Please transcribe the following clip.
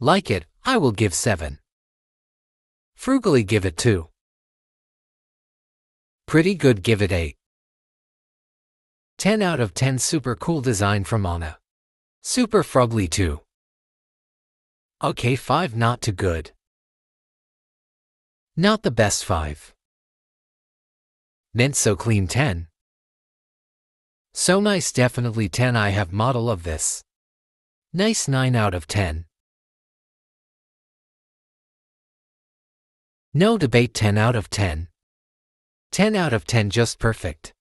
Like it, I will give 7. Frugally give it 2. Pretty good give it 8. 10 out of 10 super cool design from ANA. Super frugly 2. Okay 5 not too good. Not the best 5. Mint so clean 10. So nice definitely 10 I have model of this. Nice 9 out of 10. No debate 10 out of 10. 10 out of 10 just perfect.